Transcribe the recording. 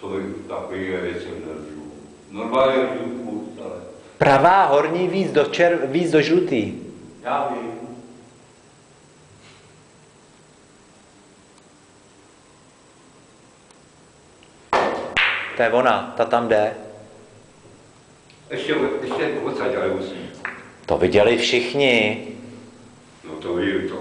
To je takový věci nežiju. Normálně žiju furt, ale Pravá horní víc do, čer, víc do žlutý. já vím. To je ona, ta tam jde. Ještě, ještě odsaď, ale musím. To viděli všichni. No to vím, to